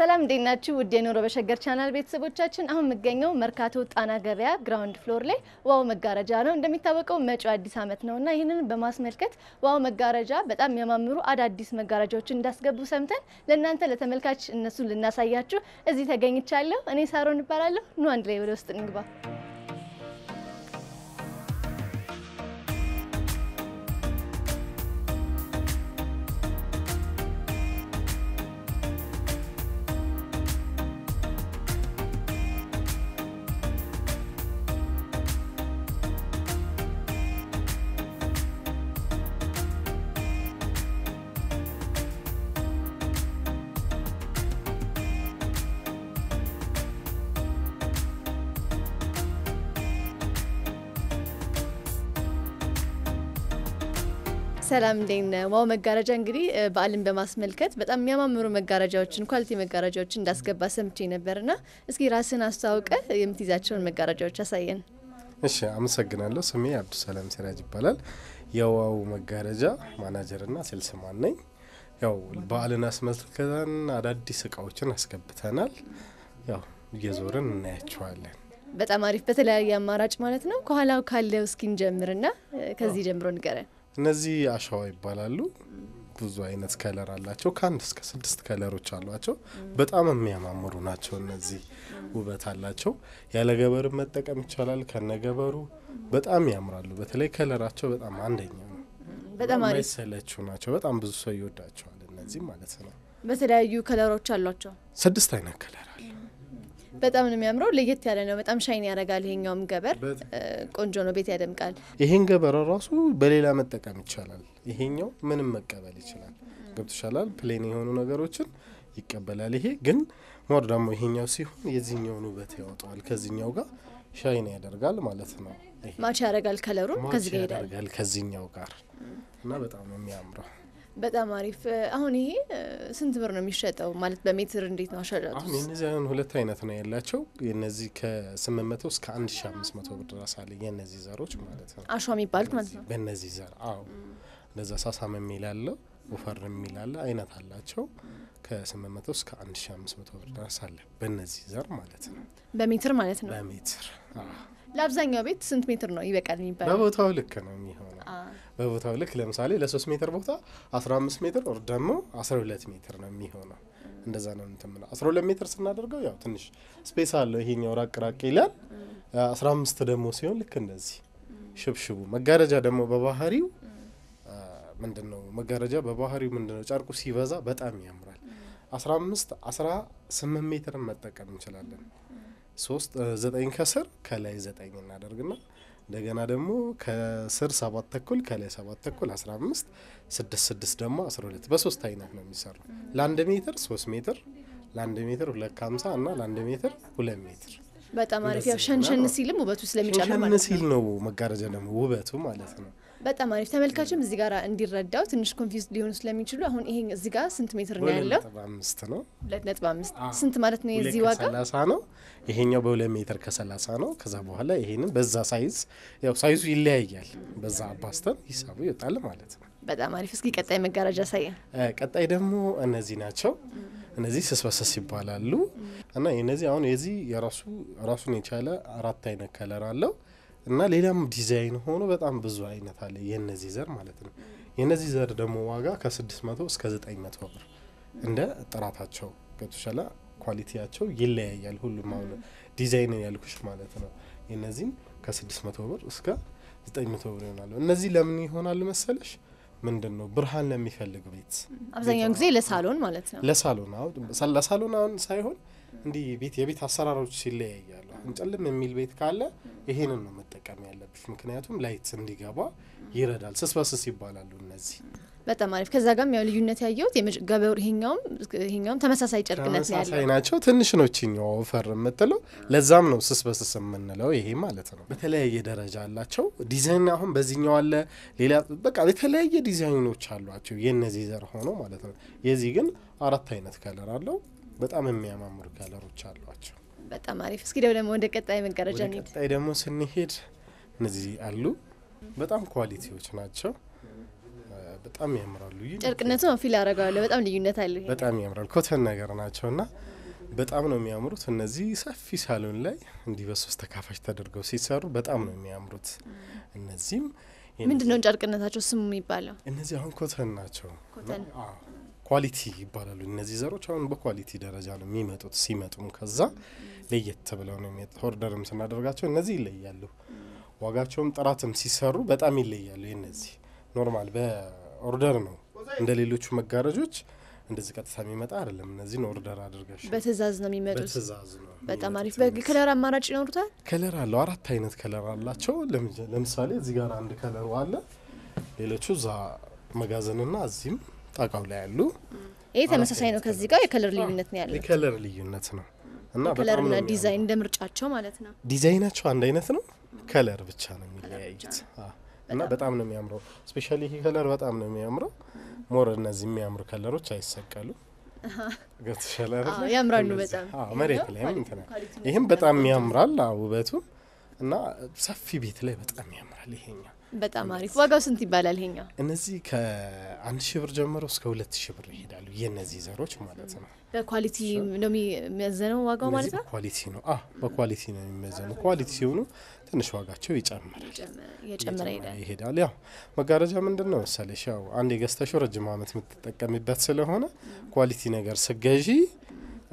ሰላም እንዴት ናችሁ? ውድ የኑሮ በሸገር ቻናል ቤተሰቦቻችን፣ አሁን የምገኘው መርካቶ ጣና ገበያ ground floor ላይ ዋው መጋረጃ ነው። እንደሚታወቀው መጪው አዲስ ዓመት ነው እና ይህንን በማስመልከት ዋው መጋረጃ በጣም የሚያማምሩ አዳዲስ መጋረጃዎችን እንዳስገቡ ሰምተን ለእናንተ ለተመልካች እነሱን ልናሳያችሁ እዚህ ተገኝቻለሁ። እኔ ሳሮን እባላለሁ። ኑ አንድ ላይ ወደ ውስጥ እንግባ። ሰላም እንዴት ነህ? ዋው መጋረጃ እንግዲህ በዓልን በማስመልከት በጣም የሚያማምሩ መጋረጃዎችን quality መጋረጃዎችን እንዳስገባ ሰምቼ ነበርና እስኪ ራስን አስተዋውቀ የምትይዛቸውን መጋረጃዎች አሳየን። እሺ አመሰግናለሁ። ስሜ አብዱሰላም ሲራጅ ይባላል። የዋው መጋረጃ manager ና salesman ነኝ። ያው በዓልን አስመልክተን አዳዲስ እቃዎችን አስገብተናል። ያው እየዞርን እናያቸዋለን። በጣም አሪፍ፣ በተለያየ አማራጭ ማለት ነው። ከኋላው ካለው እስኪ እንጀምርና ከዚህ ጀምሮ ንገረን። እነዚህ አሸዋ ይባላሉ። ብዙ አይነት color አላቸው። ከአንድ እስከ ስድስት color ኦች አሏቸው። በጣም የሚያማምሩ ናቸው። እነዚህ ውበት አላቸው። ያለ ገበር መጠቀም ይቻላል። ከነ ገበሩ በጣም ያምራሉ። በተለይ color አቸው በጣም አንደኛ ነው። በጣም ናቸው። በጣም ብዙ ሰው ይወዳቸዋል። እነዚህ ማለት ነው። በተለያዩ color ኦች አሏቸው። ስድስት አይነት ከለር በጣም ነው የሚያምረው። ለየት ያለ ነው። በጣም shine ያደርጋል። ይሄኛውም ገበር ቆንጆ ነው። ቤት ያደምቃል። ይሄን ገበር ራሱ በሌላ መጠቀም ይቻላል። ይሄኛው ምንም መቀበል ይችላል። ገብቶሻላል። plain የሆኑ ነገሮችን ይቀበላል። ይሄ ግን more ደግሞ ይሄኛው ሲሆን የዚህኛውን ውበት ያወጣዋል። ከዚህኛው ጋር shine ያደርጋል ማለት ነው። match ያደርጋል። color ኡም match ከዚህ ጋር ይሄዳል። ያደርጋል ከዚህኛው ጋር እና በጣም ነው የሚያምረው። በጣም አሪፍ። አሁን ይሄ ስንት ብር ነው የሚሸጠው? ማለት በሜትር እንዴት ነው አሸያየጡ? አሁን የነዚህ አሁን ሁለት አይነት ነው ያላቸው። የነዚህ ከስምንት መቶ እስከ አንድ ሺ አምስት መቶ ብር ድረስ አለ። የነዚህ ዘሮች ማለት ነው። አሸዋ የሚባሉት ማለት ነው። በእነዚህ ዘር አዎ፣ እንደዛ ሳሳም የሚል አለ፣ ወፈር የሚል አለ፣ አይነት አላቸው። ከስምንት መቶ እስከ አንድ ሺ አምስት መቶ ብር ድረስ አለ። በእነዚህ ዘር ማለት ነው። በሜትር ማለት ነው። በሜትር አዎ። ለአብዛኛው ቤት ስንት ሜትር ነው ይበቃል የሚባለው? በቦታው ልክ ነው የሚሆነው። በቦታው ልክ ለምሳሌ ለሶስት ሜትር ቦታ አስራ አምስት ሜትር ወር ደግሞ አስራ ሁለት ሜትር ነው የሚሆነው። እንደዛ ነው ምለው አስራ ሁለት ሜትር ስናደርገው ያው ትንሽ space አለው። ይሄኛው ራቅ ራቅ ይላል። አስራ አምስት ደግሞ ሲሆን ልክ እንደዚህ ሽብሽቡ መጋረጃ ደግሞ በባህሪው ምንድን ነው መጋረጃ በባህሪው ምንድን ነው ጨርቁ ሲበዛ በጣም ያምራል። አስራ አምስት አስራ ስምንት ሜትርን መጠቀም እንችላለን። ሶስት ዘጠኝ ከስር ከላይ ዘጠኝ እናደርግና እንደገና ደግሞ ከስር ሰባት ተኩል ከላይ ሰባት ተኩል አስራ አምስት ስድስት ስድስት ደግሞ አስራ ሁለት በሶስት አይነት ነው የሚሰራው። ለአንድ ሜትር ሶስት ሜትር ለአንድ ሜትር ሁለት ከሀምሳ እና ለአንድ ሜትር ሁለት ሜትር በጣም አሪፍ። ያው ሸንሸን ሲልም ውበቱ ስለሚጨምር ማለት ነው። ሲል ነው መጋረጃ ደግሞ ውበቱ ማለት ነው። በጣም አሪፍ። ተመልካችም እዚህ ጋር እንዲረዳው ትንሽ confuse ሊሆኑ ስለሚችሉ አሁን ይሄ እዚህ ጋር ስንት ሜትር ነው ያለው? አምስት ነው። ሁለት ነጥብ አምስት ስንት ማለት ነው የዚህ ዋጋ? ከሰላሳ ነው። ይሄኛው በሁለት ሜትር ከሰላሳ ነው። ከዛ በኋላ ይሄንን በዛ size ያው size ኡ ይለያያል። በዛ አባዝተን ሂሳቡ ይወጣል ማለት ነው። በጣም አሪፍ። እስኪ ቀጣይ መጋረጃ አሳየን። እ ቀጣይ ደግሞ እነዚህ ናቸው። እነዚህ ስስ በስስ ይባላሉ እና የነዚህ አሁን የዚህ የራሱ ራሱን የቻለ አራት አይነት color አለው እና ሌላም ዲዛይን ሆኖ በጣም ብዙ አይነት አለ የነዚህ ዘር ማለት ነው። የነዚህ ዘር ደግሞ ዋጋ ከስድስት መቶ እስከ ዘጠኝ መቶ ብር እንደ ጥራታቸው ገብቶሻላ quality ያቸው ይለያያል። ሁሉም አሁን ዲዛይን ያልኩሽ ማለት ነው። የነዚህም ከስድስት መቶ ብር እስከ ዘጠኝ መቶ ብር ይሆናሉ። እነዚህ ለምን ይሆናሉ መሰለሽ? ምንድን ነው ብርሃን ለሚፈልግ ቤት አብዛኛውን ጊዜ ለሳሎን ማለት ነው። ለሳሎን ለሳሎን አሁን ሳይሆን እንዲህ ቤት የቤት አሰራሮች ይለያያሉ። አሁን ጨልም የሚል ቤት ካለ ይሄንን ነው መጠቀም ያለብሽ፣ ምክንያቱም light እንዲገባ ይረዳል። ስስ በስስ ይባላሉ እነዚህ በጣም አሪፍ። ከዛ ጋርም ያው ልዩነት ያየሁት ገበሩ ይሄኛውም ይሄኛውም ተመሳሳይ ጨርቅነት ነው ተመሳሳይ ናቸው። ትንሽ ነው ችኛዋ ወፈር የምትለው ለዛም ነው ስስ በስስ የምንለው ይሄ ማለት ነው። በተለያየ ደረጃ አላቸው ዲዛይን። አሁን በዚህኛው አለ ሌላ በቃ የተለያየ ዲዛይኖች አሏቸው የእነዚህ ዘር ሆኖ ማለት ነው። የዚህ ግን አራት አይነት color አለው። በጣም የሚያማምሩ color ኦች አሏቸው። በጣም አሪፍ። እስኪ ደግሞ ወደ ቀጣይ መጋረጃ እንሂድ። ቀጣይ ደግሞ ስንሄድ እነዚህ አሉ። በጣም quality ዎች ናቸው። በጣም ያምራሉ። ጨርቅነቱ feel ያደርገዋለሁ። በጣም ልዩነት አለ። በጣም ያምራል። cotton ነገር ናቸው እና በጣም ነው የሚያምሩት። እነዚህ ሰፊ ሳሎን ላይ እንዲህ በሶስት ተካፋሽ ተደርገው ሲሰሩ በጣም ነው የሚያምሩት። እነዚህም ምንድን ነው ጨርቅነታቸው ስሙ የሚባለው? እነዚህ አሁን cotton ናቸው። quality ይባላሉ እነዚህ ዘሮች። አሁን በ quality ደረጃ ነው የሚመጡት። ሲመጡም ከዛ ለየት ብለው ነው የሚመጡት። order ም ስናደርጋቸው እነዚህ ይለያሉ። ዋጋቸውም ጥራትም ሲሰሩ በጣም ይለያሉ። የነዚህ normal በ order ነው እንደ ሌሎቹ መጋረጆች እንደዚህ ቀጥታ የሚመጣ አይደለም። እነዚህን order አድርገሽ በትእዛዝ ነው የሚመጡት። በትእዛዝ ነው በጣም አሪፍ። በ color አማራጭ ይኖሩታል። color አለው። አራት አይነት color አላቸው። ለምሳሌ እዚህ ጋር አንድ color ኡ አለ። ሌሎቹ እዛ መጋዘንና እዚህም ጣቃው ላይ ያሉ ይሄ ተመሳሳይ ነው። ከዚህ ጋር የ color ልዩነት ነው ያለው። የ color ልዩነት ነው እና color ና ዲዛይን እንደ ምርጫቸው ማለት ነው። ዲዛይናቸው አንድ አይነት ነው። color ብቻ ነው የሚለያዩት አዎ። እና በጣም ነው የሚያምረው። specially ይሄ color በጣም ነው የሚያምረው። more እነዚህ የሚያምሩ color ኦች አይሰቀሉ ገብቶሻል ያምራሉ በጣም። አዎ፣ መሬት ላይ quality- እንትን quality ነው ይህም በጣም ያምራል ውበቱ እና ሰፊ ቤት ላይ በጣም ያምራል ይሄኛው። በጣም አሪፍ። ዋጋው ስንት ይባላል ይሄኛው? እነዚህ ከአንድ ሺህ ብር ጀምሮ እስከ ሁለት ሺህ ብር ይሄዳሉ። የእነዚህ ዘሮች ማለት ነው። በ quality ነው የሚመዘነው ዋጋው ማለት ነው። በ quality ነው። በ quality ነው የሚመዘኑ። quality ሲሆኑ ትንሽ ዋጋቸው ይጨምራል ይሄዳል። ይሄዳል። ያው መጋረጃ ምንድን ነው መሰለሽ፣ ያው አንዴ የገዛሽው ረጅም ዓመት የምትጠቀሚበት ስለሆነ quality ነገር ስትገዢ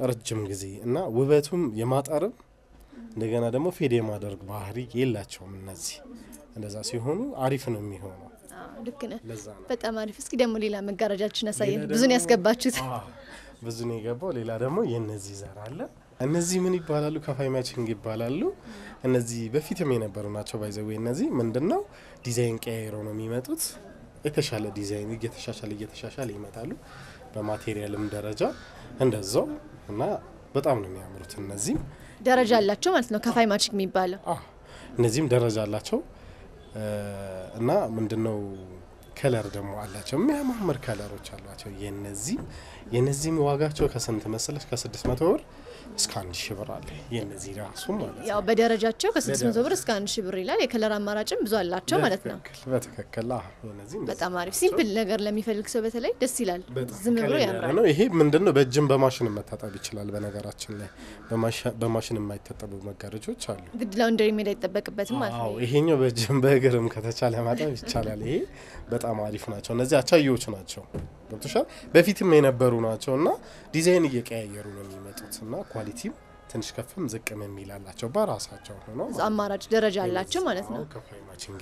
ረጅም ጊዜ እና ውበቱም የማጠርም እንደገና ደግሞ fade የማድረግ ባህሪ የላቸውም። እነዚህ እንደዛ ሲሆኑ አሪፍ ነው የሚሆነው። ልክ ነህ። በጣም አሪፍ። እስኪ ደግሞ ሌላ መጋረጃችን ያሳየን። ሌላ ብዙ ነው ደግሞ- ያስገባችሁት። አዎ፣ ብዙ ነው የገባው። ሌላ ደግሞ የእነዚህ ዘር አለ። እነዚህ ምን ይባላሉ? ከፋይ matching ይባላሉ። እነዚህ በፊትም የነበሩ ናቸው። by the way እነዚህ ምንድን ነው ዲዛይን ቀያይረው ነው የሚመጡት። የተሻለ ዲዛይን እየተሻሻለ እየተሻሻለ ይመጣሉ። በ material ም ደረጃ እንደዛው እና በጣም ነው የሚያምሩት። እነዚህም ደረጃ አላቸው ማለት ነው። ከፋይ matching የሚባለው እነዚህም ደረጃ አላቸው እና ምንድነው color ደግሞ አላቸው የሚያማምር color ኦች አሏቸው። የነዚህም የነዚህም ዋጋቸው ከስንት መሰለሽ? ከስድስት መቶ ብር እስከ አንድ ሺህ ብር አለ። የነዚህ ራሱ ማለት ነው። ያው በደረጃቸው ከ600 ብር እስከ 1000 ብር ይላል። የ color አማራጭም ብዙ አላቸው ማለት ነው። በትክክል የነዚህም በጣም አሪፍ simple ነገር ለሚፈልግ ሰው በተለይ ደስ ይላል። ዝም ብሎ ያምራል። ነው። ይሄ ምንድን ነው በእጅም በማሽን መታጠብ ይችላል። በነገራችን ላይ በማሽን የማይታጠቡ መጋረጆች አሉ። ግድ laundry መሄድ አይጠበቅበትም ማለት ነው። ይሄኛው በእጅም በእግርም ከተቻለ ማጠብ ይቻላል። ይሄ በጣም አሪፍ ናቸው። እነዚህ አቻዮች ናቸው። ገብቶሻል። በፊትም የነበሩ ናቸው እና ዲዛይን እየቀያየሩ ነው የሚመጡት እና quality ም ትንሽ ከፍም ዝቅም የሚላላቸው በራሳቸው ብዙ አማራጭ ደረጃ አላቸው ማለት ነው። ከፋይ matching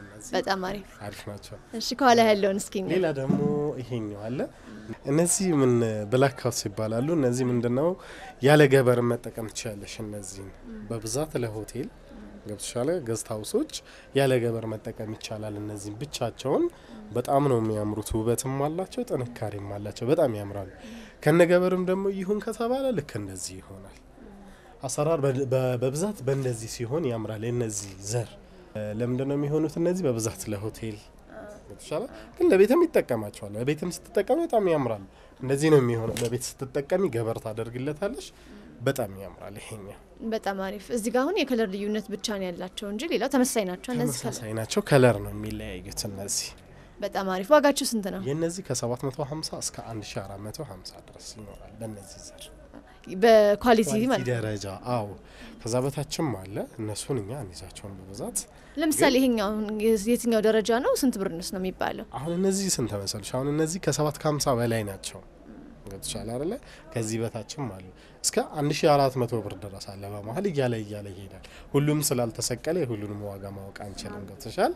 እነዚህ በጣም አሪፍ። አሪፍ ናቸው። እሺ ከኋላ ያለውን እስኪ ሌላ ደግሞ ይሄኛው አለ። እነዚህ ምን blackouts ይባላሉ። እነዚህ ምንድነው ያለ ገበር መጠቀም ትችላለሽ። እነዚህን በብዛት ለሆቴል ገብቶሻል። guest house ኦች ያለ ገበር መጠቀም ይቻላል። እነዚህም ብቻቸውን በጣም ነው የሚያምሩት። ውበትም አላቸው፣ ጥንካሬም አላቸው። በጣም ያምራሉ። ከነገበርም ደግሞ ይሁን ከተባለ ልክ እንደዚህ ይሆናል። አሰራር በብዛት በእንደዚህ ሲሆን ያምራል። የነዚህ ዘር ለምንድን ነው የሚሆኑት? እነዚህ በብዛት ለሆቴል ገብቶሻል። ግን ለቤትም ይጠቀማቸዋል። ለቤትም ስትጠቀሚ በጣም ያምራል። እንደዚህ ነው የሚሆነው። ለቤት ስትጠቀሚ ገበር ታደርግለታለሽ። በጣም ያምራል። ይሄኛው በጣም አሪፍ። እዚህ ጋር አሁን የ color ልዩነት ብቻ ነው ያላቸው እንጂ ሌላው ተመሳሳይ ናቸው። እነዚህ ተመሳሳይ ናቸው። color ነው የሚለያዩት። እነዚህ በጣም አሪፍ። ዋጋቸው ስንት ነው? የእነዚህ ከ750 እስከ 1450 ድረስ ይኖራል። በእነዚህ ዘር በ quality ማለት ደረጃ አዎ። ከዛ በታችም አለ። እነሱን እኛ እንይዛቸውን በብዛት ለምሳሌ ይሄኛው የትኛው ደረጃ ነው? ስንት ብርንስ ነው የሚባለው? አሁን እነዚህ ስንት መሰልሽ? አሁን እነዚህ ከሰባት ከሀምሳ በላይ ናቸው። ገብቶሻል አይደለ? ከዚህ በታችም አሉ እስከ 1400 ብር ድረስ አለ። በመሀል እያለ እያለ ይሄዳል። ሁሉም ስላልተሰቀለ የሁሉንም ዋጋ ማወቅ አንችልም። ገብቶሻል?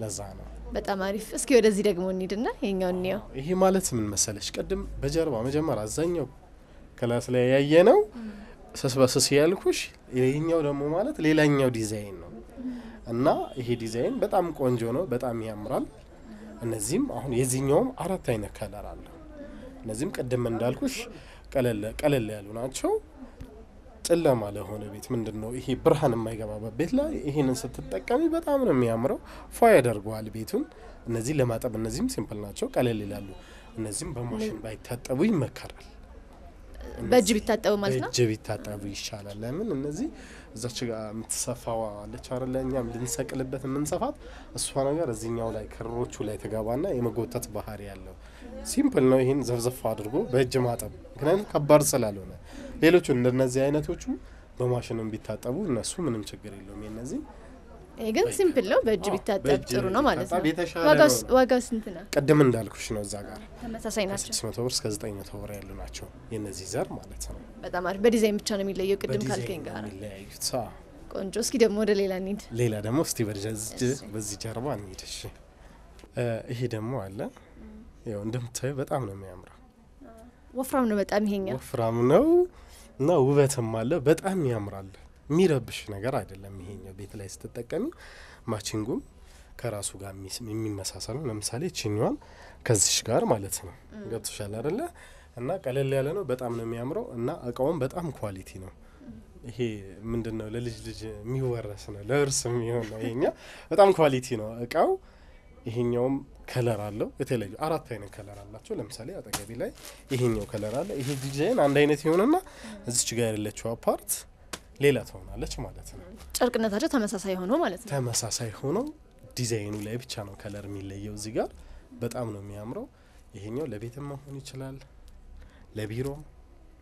ለዛ ነው በጣም አሪፍ። እስኪ ወደዚህ ደግሞ እንሂድና ይሄኛው እንየው። ይሄ ማለት ምን መሰለሽ? ቅድም በጀርባ መጀመሪያ እዛኛው class ላይ ያየ ነው ስስ በስስ ያልኩሽ። ይሄኛው ደግሞ ማለት ሌላኛው ዲዛይን ነው እና ይሄ ዲዛይን በጣም ቆንጆ ነው፣ በጣም ያምራል። እነዚህም አሁን የዚህኛውም አራት አይነት color አለ። እነዚህም ቅድም እንዳልኩሽ ቀለል ያሉ ናቸው። ጨለማ ለሆነ ቤት ምንድን ነው ይሄ ብርሃን የማይገባበት ቤት ላይ ይሄንን ስትጠቀሚ በጣም ነው የሚያምረው፣ ፏ ያደርገዋል ቤቱን። እነዚህ ለማጠብ እነዚህም simple ናቸው፣ ቀለል ይላሉ። እነዚህም በማሽን ባይታጠቡ ይመከራል። በእጅ ቢታጠቡ ማለት ነው። በእጅ ቢታጠቡ ይሻላል። ለምን እነዚህ እዛች ጋር የምትሰፋው አለች አይደለ? እኛም ልንሰቅልበት የምንሰፋት እሷ ነገር እዚህኛው ላይ ክሮቹ ላይ ተጋባና የመጎተት ባህሪ ያለው simple ነው። ይህን ዘፍዘፍ አድርጎ በእጅ ማጠብ፣ ምክንያቱም ከባድ ስላልሆነ ሌሎቹ እንደነዚህ አይነቶቹ በማሽንም ቢታጠቡ እነሱ ምንም ችግር የለውም። የነዚህ ግን simple ነው። በእጅ ቢታጠብ ጥሩ ነው ማለት ነው። ዋጋው ስንት ነው? ቅድም እንዳልኩሽ ነው እዛ ጋር ተመሳሳይ ናቸው። ከስድስት መቶ ብር እስከ ዘጠኝ መቶ ብር ያሉ ናቸው የነዚህ ዘር ማለት ነው። በጣም አሪፍ። በዲዛይን ብቻ ነው የሚለየው ቅድም ካልከኝ ነው ጋር የሚለያዩት። አዎ። ቆንጆ። እስኪ ደግሞ ወደ ሌላ እንሂድ። ሌላ ደግሞ እስቲ በዚህ በዚህ ጀርባ እንሂድ። እሺ እ ይሄ ደግሞ አለ። ያው እንደምታዩ በጣም ነው የሚያምረው። ወፍራም ነው በጣም ይሄኛው። ወፍራም ነው እና ውበትም አለ። በጣም ያምራል። የሚረብሽ ነገር አይደለም። ይሄኛው ቤት ላይ ስትጠቀሚ matching ኡም ከራሱ ጋር የሚመሳሰል ነው። ለምሳሌ ችኛዋን ከዚሽ ጋር ማለት ነው። ገብቶሻል አይደለ? እና ቀለል ያለ ነው። በጣም ነው የሚያምረው እና እቃውም በጣም quality ነው። ይሄ ምንድን ነው ለልጅ ልጅ የሚወረስ ነው፣ ለውርስ የሚሆን ነው። ይሄኛ በጣም quality ነው እቃው። ይሄኛውም color አለው። የተለያዩ አራት አይነት color አላቸው። ለምሳሌ አጠገቢ ላይ ይሄኛው color አለ። ይሄ ዲዛይን አንድ አይነት የሆነና እዚች ጋር ያለችው part ሌላ ትሆናለች ማለት ነው። ጨርቅነታቸው ተመሳሳይ ሆኖ ማለት ነው። ተመሳሳይ ሆኖ ዲዛይኑ ላይ ብቻ ነው color የሚለየው። እዚህ ጋር በጣም ነው የሚያምረው። ይሄኛው ለቤትም መሆን ይችላል፣ ለቢሮም፣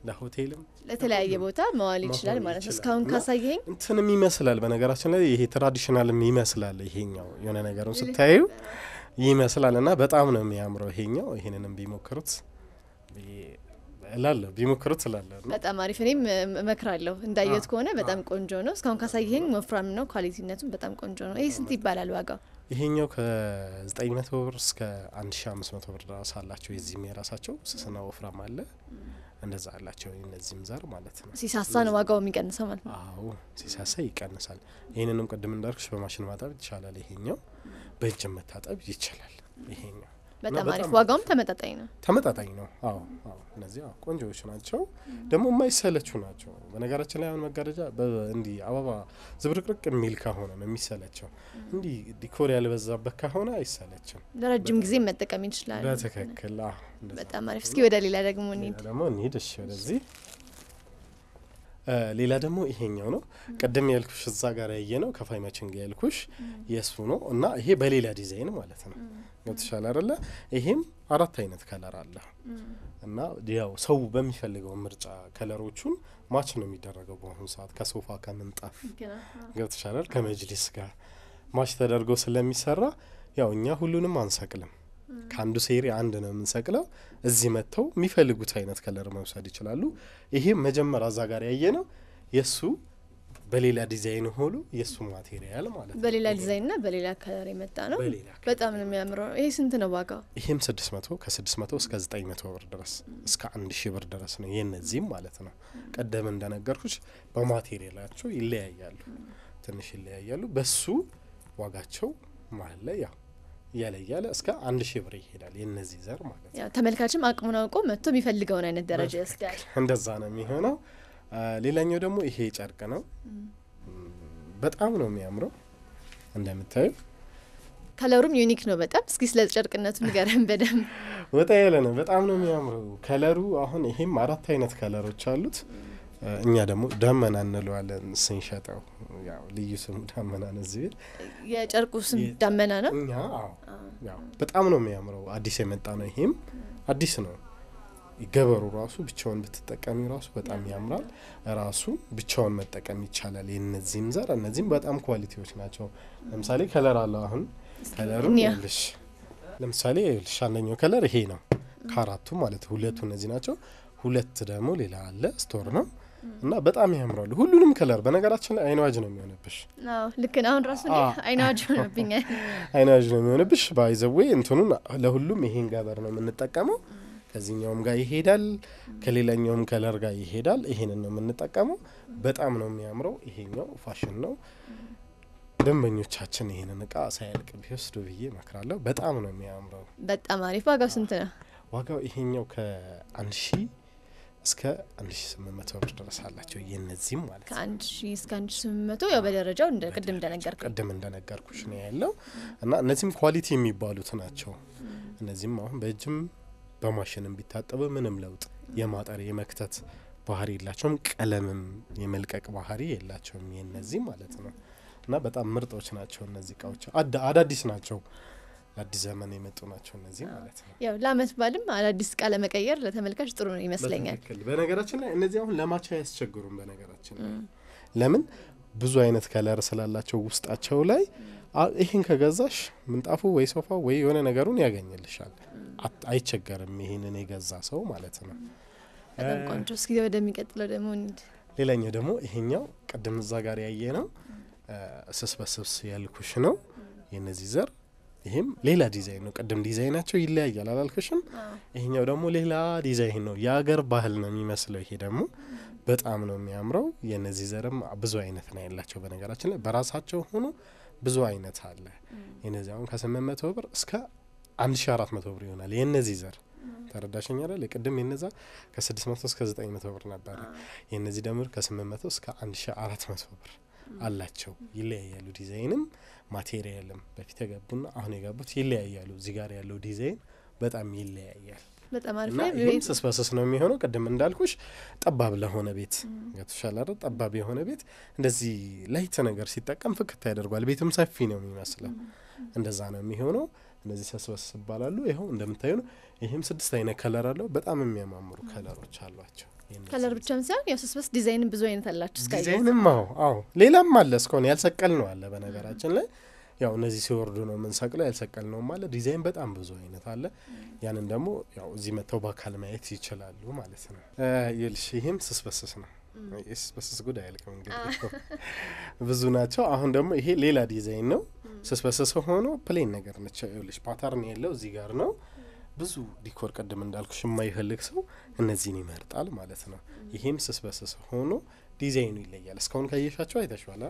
ለሆቴልም ለተለያየ ቦታ መዋል ይችላል ማለት ነው። እስካሁን ካሳየኝ እንትንም ይመስላል። በነገራችን ላይ ይሄ traditional ም ይመስላል። ይሄኛው የሆነ ነገሩን ስታዩ ይመስላል እና በጣም ነው የሚያምረው ይሄኛው። ይሄንንም ቢሞክሩት እላለሁ፣ ቢሞክሩት እላለሁ። በጣም አሪፍ። እኔም እመክራለሁ እንዳየት ከሆነ በጣም ቆንጆ ነው። እስካሁን ካሳየኝ ወፍራም ነው፣ ኳሊቲነቱም በጣም ቆንጆ ነው። ይህ ስንት ይባላል ዋጋው? ይሄኛው ከ900 ብር እስከ 1500 ብር ድረስ አላቸው። የዚህም የራሳቸው ስስና ወፍራም አለ እንደዛ አላቸው። እነዚህም ዘር ማለት ነው። ሲሳሳ ነው ዋጋው የሚቀንሰው ማለት ነው። አዎ ሲሳሳ ይቀንሳል። ይህንንም ቅድም እንዳልኩሽ በማሽን ማጠብ ይቻላል። ይሄኛው በእጅ መታጠብ ይችላል። ይሄኛው በጣም አሪፍ፣ ዋጋውም ተመጣጣኝ ነው። ተመጣጣኝ ነው። አዎ አዎ፣ እነዚህ ቆንጆዎች ናቸው፣ ደግሞ የማይሰለቹ ናቸው። በነገራችን ላይ አሁን መጋረጃ እንዲህ አበባ ዝብርቅርቅ የሚል ከሆነ ነው የሚሰለቸው። እንዲህ decor ያልበዛበት ከሆነ አይሰለችም። ለረጅም ጊዜ መጠቀም ይችላል። በትክክል በጣም አሪፍ። እስኪ ወደ ሌላ ደግሞ እንሂድ። ደግሞ እንሂድ። እሺ ወደዚህ ሌላ ደግሞ ይሄኛው ነው። ቅድም ያልኩሽ እዛ ጋር ያየ ነው ከፋይ matching ያልኩሽ የእሱ ነው እና ይሄ በሌላ ዲዛይን ማለት ነው። ገብተሻል አይደለ? ይሄም አራት አይነት color አለ እና ያው ሰው በሚፈልገው ምርጫ color ኦቹን match ነው የሚደረገው በአሁኑ ሰዓት ከሶፋ ከምንጣፍ ገብተሻል አይደል? ከመጅሊስ ጋር match ተደርጎ ስለሚሰራ ያው እኛ ሁሉንም አንሰቅልም ከአንዱ series አንድ ነው የምንሰቅለው። እዚህ መጥተው የሚፈልጉት አይነት color መውሰድ ይችላሉ። ይሄም መጀመሪያ እዛ ጋር ያየ ነው የእሱ በሌላ ዲዛይን ሆኑ የእሱ material ማለት ነው። በሌላ ዲዛይን እና በሌላ color የመጣ ነው። በጣም ነው የሚያምረው። ይሄ ስንት ነው ዋጋው? ይሄም ስድስት መቶ ከስድስት መቶ እስከ ዘጠኝ መቶ ብር ድረስ እስከ አንድ ሺህ ብር ድረስ ነው የነዚህም ማለት ነው። ቀደም እንደነገርኩሽ በ material ኣቸው ይለያያሉ፣ ትንሽ ይለያያሉ። በሱ ዋጋቸው መሀል ላይ ያው እያለ እያለ እስከ አንድ ሺህ ብር ይሄዳል የነዚህ ዘር ማለት ነው። ተመልካችም አቅሙን አውቆ መጥቶ የሚፈልገውን አይነት ደረጃ ይወስዳል። እንደዛ ነው የሚሆነው። ሌላኛው ደግሞ ይሄ ጨርቅ ነው። በጣም ነው የሚያምረው እንደምታዩ color ኡም unique ነው በጣም። እስኪ ስለ ጨርቅነቱ ንገረን በደንብ። ወጣ ያለ ነው። በጣም ነው የሚያምረው color ኡ። አሁን ይሄም አራት አይነት color ኦች አሉት። እኛ ደግሞ ዳመና እንለዋለን ስንሸጠው፣ ያው ልዩ ስሙ ዳመና ነው እዚህ ቤት። የጨርቁ ስም ዳመና ነው። እኛ አዎ፣ ያው በጣም ነው የሚያምረው። አዲስ የመጣ ነው። ይሄም አዲስ ነው። ገበሩ ራሱ ብቻውን ብትጠቀሚ ራሱ በጣም ያምራል። ራሱ ብቻውን መጠቀም ይቻላል። የነዚህም ዘር እነዚህም በጣም quality ዎች ናቸው። ለምሳሌ color አለው። አሁን color ኡ እንያ። ይኸውልሽ፣ ለምሳሌ ይኸውልሽ አንደኛው color ይሄ ነው ከአራቱ ማለት ሁለቱ እነዚህ ናቸው። ሁለት ደግሞ ሌላ አለ store ነው እና በጣም ያምራሉ። ሁሉንም color በነገራችን ላይ አይን አዋጅ ነው የሚሆንብሽ አዎ ልክ ነው። አሁን ራሱ አይን አዋጅ ሆነብኛል። አይናጅ ነው የሚሆንብሽ። by the way እንትኑን ለሁሉም ይሄን ገበር ነው የምንጠቀመው። ከዚህኛውም ጋር ይሄዳል፣ ከሌላኛውም color ጋር ይሄዳል። ይሄንን ነው የምንጠቀመው። በጣም ነው የሚያምረው። ይሄኛው ፋሽን ነው። ደንበኞቻችን ይሄንን እቃ ሳያልቅ ቢወስዱ ብዬ እመክራለሁ። በጣም ነው የሚያምረው። በጣም አሪፍ። ዋጋው ስንት ነው? ዋጋው ይሄኛው ከአንድ ሺህ እስከ አንድ ሺህ ስምንት መቶ ብር ድረስ አላቸው። የነዚህም ማለት ነው ከአንድ ሺ እስከ አንድ ሺ ስምንት መቶ ያው በደረጃው እንደ ቅድም እንደነገርኩ ቅድም እንደነገርኩሽ ነው ያለው እና እነዚህም quality የሚባሉት ናቸው። እነዚህም አሁን በእጅም በማሽንም ቢታጠቡ ምንም ለውጥ የማጠር የመክተት ባህሪ የላቸውም። ቀለምም የመልቀቅ ባህሪ የላቸውም። የነዚህ ማለት ነው እና በጣም ምርጦች ናቸው እነዚህ እቃዎች አዳዲስ ናቸው። ለአዲስ ዘመን የመጡ ናቸው እነዚህ ማለት ነው። ያው ለአመት ባልም አዳዲስ እቃ ለመቀየር ለተመልካች ጥሩ ነው ይመስለኛል። በነገራችን ላይ እነዚህ አሁን ለማቻ አያስቸግሩም። በነገራችን ላይ ለምን ብዙ አይነት color ስላላቸው ውስጣቸው ላይ ይህን ከገዛሽ ምንጣፉ ወይ ሶፋ ወይ የሆነ ነገሩን ያገኝልሻል። አይቸገርም ይህንን የገዛ ሰው ማለት ነው። በጣም ቆንጆ። እስኪ ወደሚቀጥለው ደግሞ እንሂድ። ሌላኛው ደግሞ ይሄኛው ቅድም እዛ ጋር ያየ ነው ስስ በስስ ያልኩሽ ነው የነዚህ ዘር ይህም ሌላ ዲዛይን ነው። ቅድም ዲዛይናቸው ይለያያል አላልክሽም? ይሄኛው ደግሞ ሌላ ዲዛይን ነው። የሀገር ባህል ነው የሚመስለው። ይሄ ደግሞ በጣም ነው የሚያምረው። የነዚህ ዘርም ብዙ አይነት ነው ያላቸው። በነገራችን ላይ በራሳቸው ሆኖ ብዙ አይነት አለ። የነዚህ አሁን ከስምንት መቶ ብር እስከ አንድ ሺ አራት መቶ ብር ይሆናል። የነዚህ ዘር ተረዳሽኝ አይደል? ቅድም የነዛ ከስድስት መቶ እስከ ዘጠኝ መቶ ብር ነበረ። የነዚህ ደግሞ ከስምንት መቶ እስከ አንድ ሺ አራት መቶ ብር አላቸው። ይለያያሉ ዲዛይንም material ም በፊት የገቡና አሁን የገቡት ይለያያሉ። እዚህ ጋር ያለው ዲዛይን በጣም ይለያያል። በጣም አሪፍ ይህም ስስ በስስ ነው የሚሆነው። ቅድም እንዳልኩሽ ጠባብ ለሆነ ቤት ገብቶሻል አይደል? ጠባብ የሆነ ቤት እንደዚህ light ነገር ሲጠቀም ፍክት ያደርገዋል። ቤትም ሰፊ ነው የሚመስለው። እንደዛ ነው የሚሆነው። እነዚህ ስስ በስስ ይባላሉ። ይኸው እንደምታዩ ነው። ይህም ስድስት አይነት color አለው። በጣም የሚያማምሩ color ኦች አሏቸው። color ብቻም ሳይሆን ያው ስስ በስስ ዲዛይንም ብዙ አይነት እስካየ ዲዛይንም አዎ አዎ ሌላም አለ እስካሁን ያልሰቀል ነው አለ በነገራችን ላይ ያው እነዚህ ሲወርዱ ነው የምንሰቅለው ያልሰቀል ነው አለ። ዲዛይን በጣም ብዙ አይነት አለ። ያንን ደግሞ ያው እዚህ መጥተው በአካል ማየት ይችላሉ ማለት ነው። ይልሽ ይህም ስስ በስስ ነው። ስስ በስስ ጉድ አያልቅም እንግዲህ ብዙ ናቸው። አሁን ደግሞ ይሄ ሌላ ዲዛይን ነው። ስስ በስስ ሆኖ plain ነገር ነች። ይልሽ pattern የለው እዚህ ጋር ነው። ብዙ decor ቅድም እንዳልኩሽ የማይፈልግ ሰው እነዚህን ይመርጣል ማለት ነው። ይሄም ስስ በስስ ሆኖ ዲዛይኑ ይለያል። እስካሁን ካየሻቸው አይተሽዋል?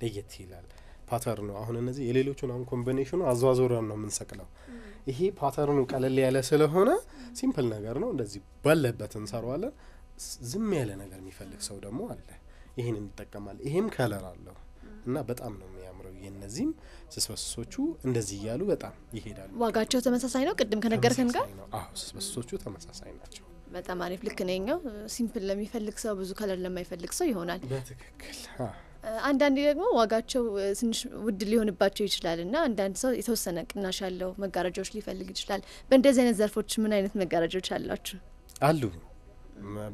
ለየት ይላል pattern ኑ። አሁን እነዚህ የሌሎቹን አሁን combination ኑ አዘዋዞረን ነው የምንሰቅለው። ይሄ pattern ኑ ቀለል ያለ ስለሆነ simple ነገር ነው። እንደዚህ ባለበት እንሰራዋለን። ዝም ያለ ነገር የሚፈልግ ሰው ደግሞ አለ፣ ይህን እንጠቀማል። ይሄም color አለው እና በጣም ነው የሚያምረው። የእነዚህም ስስ በስሶቹ እንደዚህ እያሉ በጣም ይሄዳሉ። ዋጋቸው ተመሳሳይ ነው። ቅድም ከነገርከን ጋር ነው። አዎ ስስ በስሶቹ ተመሳሳይ ናቸው። በጣም አሪፍ ልክ ነኛው። simple ለሚፈልግ ሰው ብዙ color ለማይፈልግ ሰው ይሆናል። በትክክል አዎ። አንዳንዴ ደግሞ ዋጋቸው ትንሽ ውድ ሊሆንባቸው ይችላል እና አንዳንድ ሰው የተወሰነ ቅናሽ ያለው መጋረጃዎች ሊፈልግ ይችላል። በእንደዚህ አይነት ዘርፎች ምን አይነት መጋረጃዎች አላችሁ? አሉ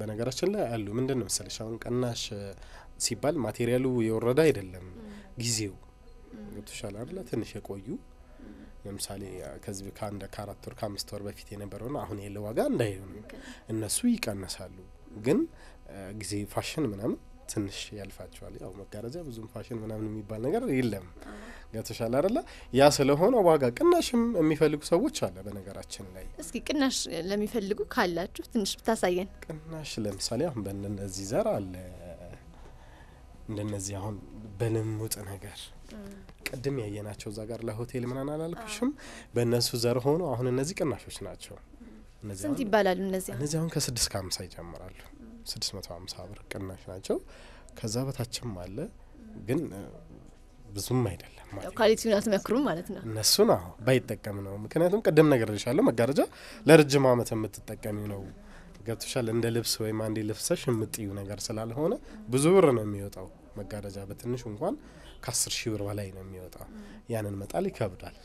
በነገራችን ላይ አሉ። ምንድን ነው መሰለሽ አሁን ቅናሽ ሲባል ማቴሪያሉ የወረደ አይደለም፣ ጊዜው ገብቶሻል አይደለ? ትንሽ የቆዩ ለምሳሌ ከዚህ ከአንድ ከአራት ወር ከአምስት ወር በፊት የነበረውና አሁን ያለ ዋጋ እንዳይሆኑ እነሱ ይቀንሳሉ። ግን ጊዜ ፋሽን ምናምን ትንሽ ያልፋቸዋል። ያው መጋረጃ ብዙም ፋሽን ምናምን የሚባል ነገር የለም። ገብቶሻል አይደለ? ያ ስለሆነ ዋጋ ቅናሽም የሚፈልጉ ሰዎች አለ። በነገራችን ላይ እስኪ ቅናሽ ለሚፈልጉ ካላችሁ ትንሽ ብታሳየን። ቅናሽ ለምሳሌ አሁን በእነዚህ ዘር አለ እንደነዚህ አሁን በልሙጥ ነገር ቅድም ያየናቸው እዛ ጋር ለሆቴል ምናምን አላልኩሽም? በእነሱ ዘር ሆኖ አሁን እነዚህ ቅናሾች ናቸው። ስንት ይባላሉ እነዚህ? እነዚህ አሁን ከስድስት ከሀምሳ ይጀምራሉ። ስድስት መቶ ሀምሳ ብር ቅናሽ ናቸው። ከዛ በታችም አለ ግን ብዙም አይደለም ማለት ኳሊቲውን አትመክሩም ማለት ነው። እነሱን አዎ ባይጠቀም ነው። ምክንያቱም ቅድም ነገር ልሻለሁ መጋረጃ ለረጅም ዓመት የምትጠቀሚው ነው። ገብቶሻል። እንደ ልብስ ወይም አንዴ ልብሰሽ የምጥዩ ነገር ስላልሆነ ብዙ ብር ነው የሚወጣው። መጋረጃ በትንሹ እንኳን ከአስር ሺህ ብር በላይ ነው የሚወጣው። ያንን መጣል ይከብዳል።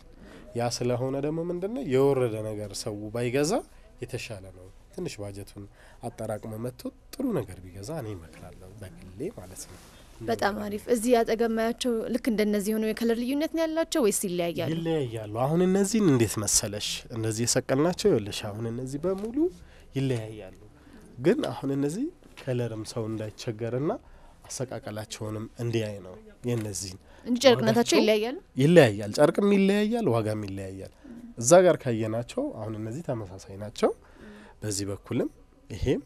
ያ ስለሆነ ደግሞ ምንድነው የወረደ ነገር ሰው ባይገዛ የተሻለ ነው። ትንሽ ባጀቱን አጠራቅሞ መጥቶ ጥሩ ነገር ቢገዛ እኔ እመክራለሁ፣ በግሌ ማለት ነው። በጣም አሪፍ። እዚህ አጠገብ ማያቸው ልክ እንደነዚህ የሆኑ የከለር ልዩነት ነው ያላቸው ወይስ ይለያያሉ? ይለያያሉ። አሁን እነዚህን እንዴት መሰለሽ እንደዚህ የሰቀልናቸው ይኸውልሽ፣ አሁን እነዚህ በሙሉ ይለያያሉ። ግን አሁን እነዚህ ከለርም ሰው እንዳይቸገርና አሰቃቀላቸውንም እንዲያይ ነው የእነዚህን እንጂ ጨርቅነታቸው ይለያያሉ። ይለያያል። ጨርቅም ይለያያል፣ ዋጋም ይለያያል። እዛ ጋር ካየናቸው አሁን እነዚህ ተመሳሳይ ናቸው። በዚህ በኩልም ይሄም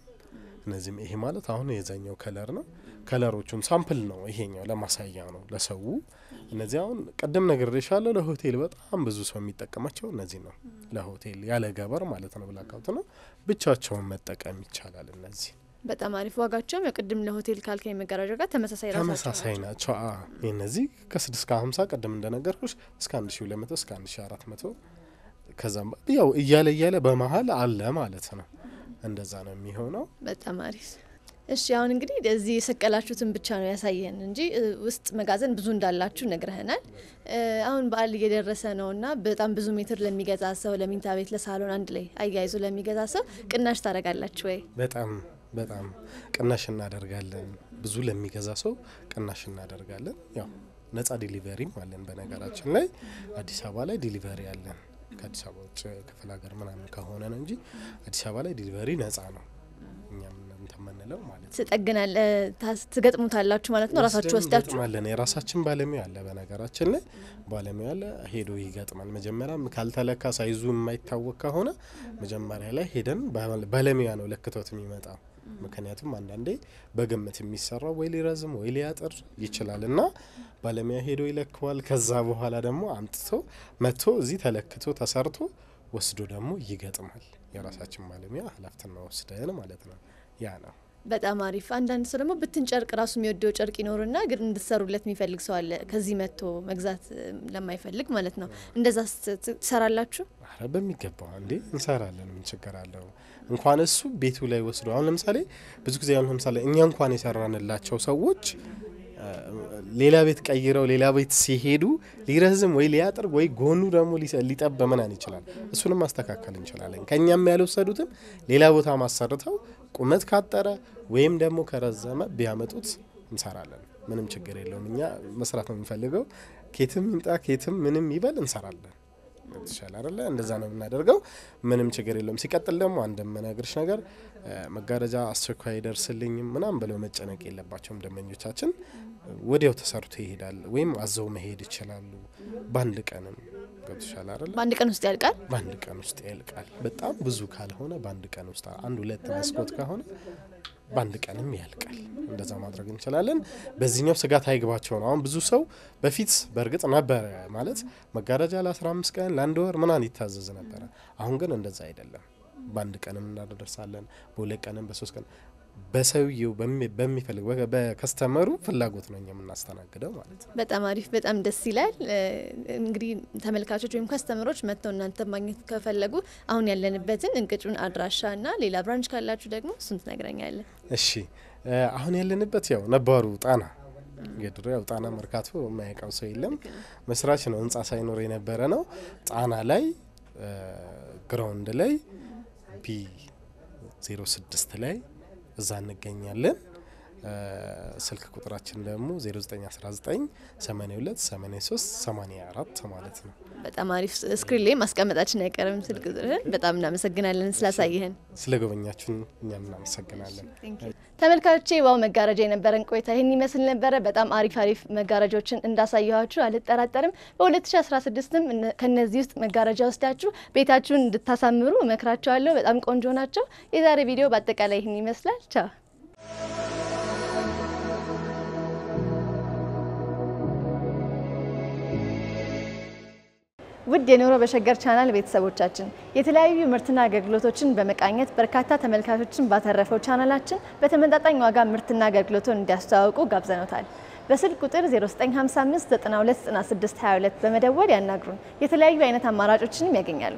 እነዚህም ይሄ ማለት አሁን የዛኛው color ነው። color ኦቹን sample ነው ይሄኛው ለማሳያ ነው ለሰው። እነዚህ አሁን ቅድም ነግሬሻለሁ ለሆቴል በጣም ብዙ ሰው የሚጠቀማቸው እነዚህ ነው። ለሆቴል ያለ ገበር ማለት ነው blackout ነው ብቻቸውን መጠቀም ይቻላል። እነዚህ በጣም አሪፍ። ዋጋቸውም ቅድም ለሆቴል ካልከኝ መጋረጃ ጋር ተመሳሳይ ተመሳሳይ ናቸው። አ እነዚህ ከስድስት ከሀምሳ ቅድም እንደነገርኩሽ እስከ አንድ ሺ ሁለት መቶ እስከ አንድ ሺ አራት መቶ ከዛም ያው እያለ እያለ በመሀል አለ ማለት ነው። እንደዛ ነው የሚሆነው። በጣም አሪፍ። እሺ አሁን እንግዲህ እዚህ የሰቀላችሁትን ብቻ ነው ያሳየን እንጂ ውስጥ መጋዘን ብዙ እንዳላችሁ ነግረህናል። አሁን በዓል እየደረሰ ነው እና በጣም ብዙ ሜትር ለሚገዛ ሰው ለሚንታ ቤት፣ ለሳሎን አንድ ላይ አያይዞ ለሚገዛ ሰው ቅናሽ ታደርጋላችሁ ወይ? በጣም በጣም ቅናሽ እናደርጋለን። ብዙ ለሚገዛ ሰው ቅናሽ እናደርጋለን። ያው ነጻ delivery ም አለን። በነገራችን ላይ አዲስ አበባ ላይ delivery አለን። ከአዲስ አበባ ውጭ ክፍለ ሀገር ምናምን ከሆነ ነው እንጂ አዲስ አበባ ላይ delivery ነጻ ነው። እኛም የምንለው ማለት ነው። ትጠግናለ ትገጥሙታላችሁ ማለት ነው። ራሳችሁ ወስዳችሁ የራሳችን ባለሙያ አለ። በነገራችን ላይ ባለሙያ አለ፣ ሄዶ ይገጥማል። መጀመሪያም ካልተለካ ሳይዙ የማይታወቅ ከሆነ መጀመሪያ ላይ ሄደን ባለሙያ ነው ለክቶት የሚመጣው። ምክንያቱም አንዳንዴ በግምት የሚሰራው ወይ ሊረዝም ወይ ሊያጥር ይችላል እና ባለሙያ ሄዶ ይለክዋል። ከዛ በኋላ ደግሞ አምጥቶ መጥቶ እዚህ ተለክቶ ተሰርቶ ወስዶ ደግሞ ይገጥማል። የራሳችን ባለሙያ ኃላፊነትና ወስደን ማለት ነው። ያ ነው። በጣም አሪፍ። አንዳንድ ሰው ደግሞ ብትን ጨርቅ ራሱ የሚወደው ጨርቅ ይኖርና ግን እንድትሰሩለት የሚፈልግ ሰው አለ። ከዚህ መጥቶ መግዛት ለማይፈልግ ማለት ነው። እንደዛ ትሰራላችሁ? አረ በሚገባው እንዴ እንሰራለን። ምን ችግር አለው? እንኳን እሱ ቤቱ ላይ ወስዶ አሁን ለምሳሌ ብዙ ጊዜ አሁን ለምሳሌ እኛ እንኳን የሰራንላቸው ሰዎች ሌላ ቤት ቀይረው ሌላ ቤት ሲሄዱ ሊረዝም ወይ ሊያጥር ወይ ጎኑ ደግሞ ሊጠብ ምናምን ይችላል። እሱንም ማስተካከል እንችላለን። ከእኛም ያልወሰዱትም ሌላ ቦታ ማሰርተው ቁመት ካጠረ ወይም ደግሞ ከረዘመ ቢያመጡት እንሰራለን። ምንም ችግር የለውም። እኛ መስራት ነው የምንፈልገው። ኬትም ይምጣ ኬትም ምንም ይበል እንሰራለን። ትሻል አይደለ? እንደዛ ነው የምናደርገው። ምንም ችግር የለውም። ሲቀጥል ደግሞ አንድ የምነግርሽ ነገር መጋረጃ አስቸኳይ አይደርስልኝም ምናምን ብለው መጨነቅ የለባቸውም ደንበኞቻችን። ወዲያው ተሰርቶ ይሄዳል፣ ወይም አዘው መሄድ ይችላሉ። በአንድ ቀንም ገብቶሻል አይደለ? በአንድ ቀን ውስጥ ያልቃል። በአንድ ቀን ውስጥ ያልቃል። በጣም ብዙ ካልሆነ በአንድ ቀን ውስጥ አንድ ሁለት መስኮት ከሆነ በአንድ ቀንም ያልቃል። እንደዛ ማድረግ እንችላለን። በዚህኛው ስጋት አይግባቸው ነው። አሁን ብዙ ሰው በፊት በእርግጥ ነበረ ማለት መጋረጃ ለ15 ቀን ለአንድ ወር ምናምን ይታዘዝ ነበረ። አሁን ግን እንደዛ አይደለም። በአንድ ቀንም እናደርሳለን፣ በሁለት ቀንም በሶስት ቀን በሰውየው በሚፈልግ በከስተመሩ ፍላጎት ነው የምናስተናግደው ማለት ነው። በጣም አሪፍ፣ በጣም ደስ ይላል። እንግዲህ ተመልካቾች ወይም ከስተመሮች መጥተው እናንተ ማግኘት ከፈለጉ አሁን ያለንበትን እንቅጩን አድራሻ እና ሌላ branch ካላችሁ ደግሞ እሱን ትነግረኛለን። እሺ፣ አሁን ያለንበት ያው ነባሩ ጣና የድሮ ያው ጣና መርካቶ የማያውቀው ሰው የለም። መስራች ነው፣ ህንጻ ሳይኖር የነበረ ነው። ጣና ላይ ground ላይ B 06 ላይ እዛ እንገኛለን። ስልክ ቁጥራችን ደግሞ 0919 82 83 84 ማለት ነው። በጣም አሪፍ screen ላይ ማስቀመጣችን አይቀርም ስልክ ቁጥርህን። በጣም እናመሰግናለን ስላሳየህን፣ ስለ ጎበኛችን እኛም እናመሰግናለን። ተመልካቾቼ ዋው መጋረጃ የነበረን ቆይታ ይህን ይመስል ነበረ። በጣም አሪፍ አሪፍ መጋረጃዎችን እንዳሳየኋችሁ አልጠራጠርም። በ2016ም ከነዚህ ውስጥ መጋረጃ ወስዳችሁ ቤታችሁን እንድታሳምሩ እመክራችኋለሁ። በጣም ቆንጆ ናቸው። የዛሬ ቪዲዮ በአጠቃላይ ይህን ይመስላል። ቻው ውድ የኑሮ በሸገር ቻናል ቤተሰቦቻችን የተለያዩ ምርትና አገልግሎቶችን በመቃኘት በርካታ ተመልካቾችን ባተረፈው ቻናላችን በተመጣጣኝ ዋጋ ምርትና አገልግሎቱን እንዲያስተዋውቁ ጋብዘኖታል። በስልክ ቁጥር 0955 929622 በመደወል ያናግሩን። የተለያዩ አይነት አማራጮችንም ያገኛሉ።